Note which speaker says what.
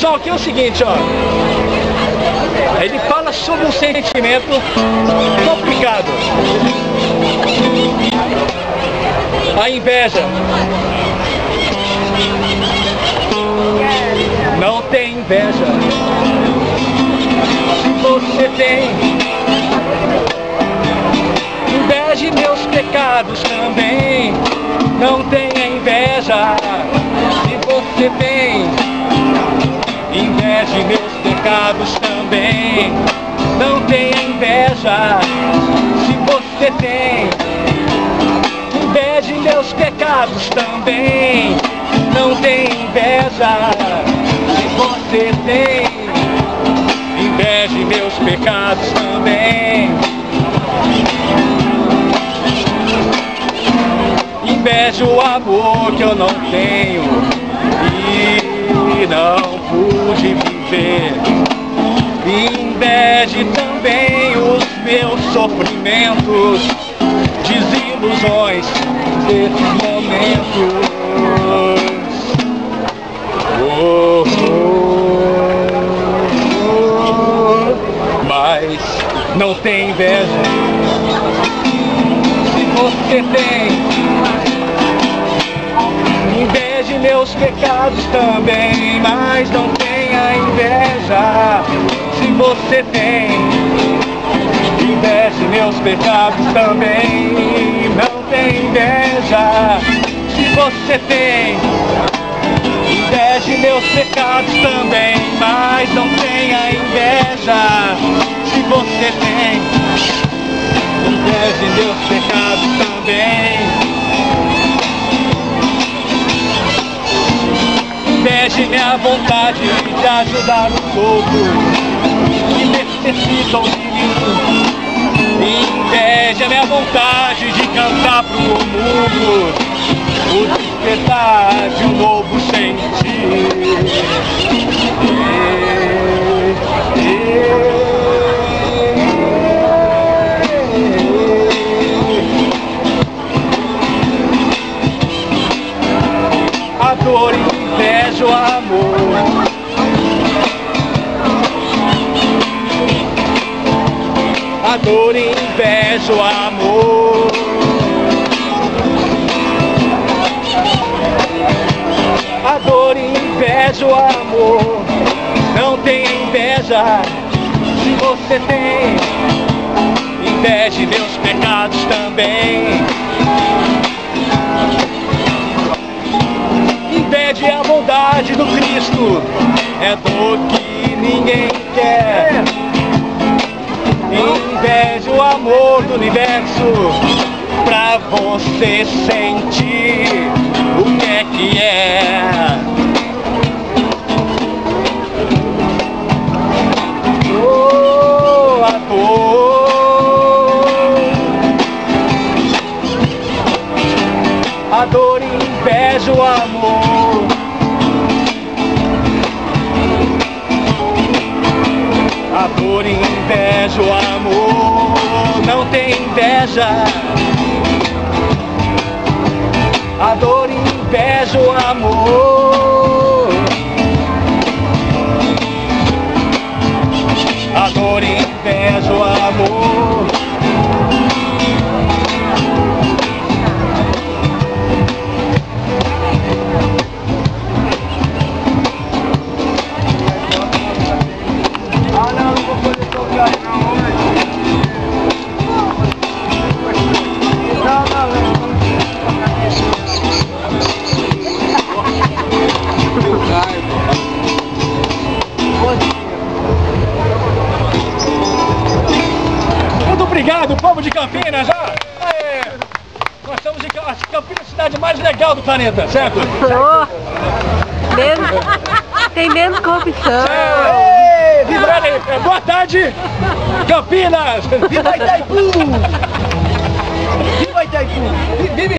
Speaker 1: pessoal aqui é o seguinte, ó. Ele fala sobre um sentimento complicado. A inveja. Não tem inveja. Você tem inveja meus pecados também. Não tenha inveja. Se você tem inveja meus pecados também. Não tenha inveja. Se você tem inveja meus pecados também. Não tenha inveja. Se você tem inveja meus pecados também. Inveja o amor que eu não tenho e não pude viver. Inveje também os meus sofrimentos, desilusões desses momentos. Oh, oh, oh, mas não tem inveja. Se você tem inveja meus pecados também, mas não tenha inveja. Se você tem inveja meus pecados também, não tem inveja. Se você tem inveja meus pecados também, mas não tenha inveja. Se você tem inveja meus pecados também. Minha vontade de ajudar os outros que necessitam de mim. Inveja minha vontade de cantar pro mundo o despertar de um novo sentir. Inveja o amor. A dor inveja o amor. Não tem inveja se você tem. Inveje meus pecados também. Inveje a bondade do Cristo. É dor que ninguém amor do universo pra você sentir o que é que é. Oh, a dor, a dor inveja o amor. A dor inveja o amor, inveja. A dor inveja o amor. A dor inveja o amor. Povo de Campinas. Aê. Nós estamos Ca- Campinas, a cidade mais legal do planeta, certo?
Speaker 2: Oh, menos, tem menos corrupção.
Speaker 1: É. É, Boa tarde, Campinas!
Speaker 3: Viva Itaipu! Viva Itaipu!
Speaker 1: Vive